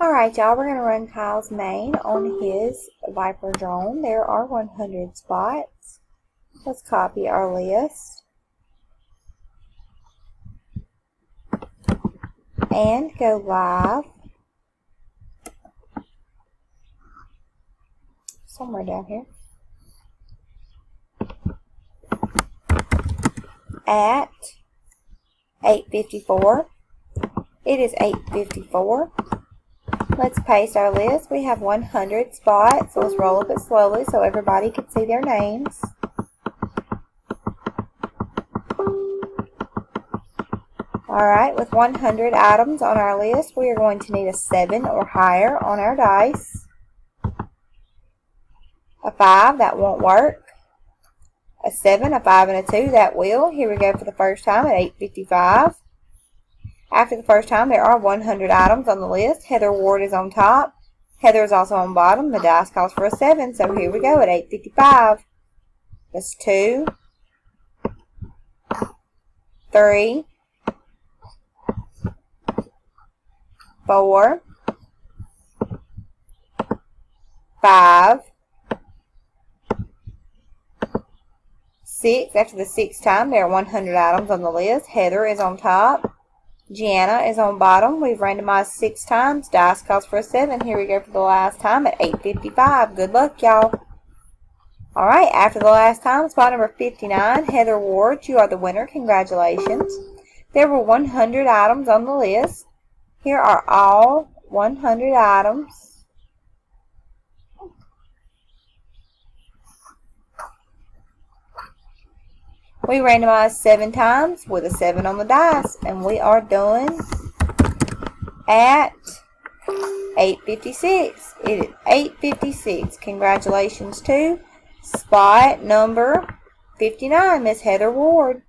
Alright, y'all, we're going to run Kyle's main on his Viper drone. There are 100 spots. Let's copy our list. And go live. Somewhere down here. At 8.54. It is 8.54. Let's paste our list. We have 100 spots, so let's roll up it slowly so everybody can see their names. Alright, with 100 items on our list, we are going to need a 7 or higher on our dice. A 5, that won't work. A 7, a 5, and a 2, that will. Here we go for the first time at 855. After the first time, there are 100 items on the list. Heather Ward is on top. Heather is also on bottom. The dice calls for a 7, so here we go at 855. That's 2, 3, 4, 5, 6. After the sixth time, there are 100 items on the list. Heather is on top. Gianna is on bottom. We've randomized six times. Dice calls for a seven. Here we go for the last time at 8.55. Good luck, y'all. Alright, after the last time, spot number 59, Heather Ward, you are the winner. Congratulations. There were 100 items on the list. Here are all 100 items. We randomized seven times with a seven on the dice, and we are done at 8.56. It is 8.56. Congratulations to spot number 59, Miss Heather Ward.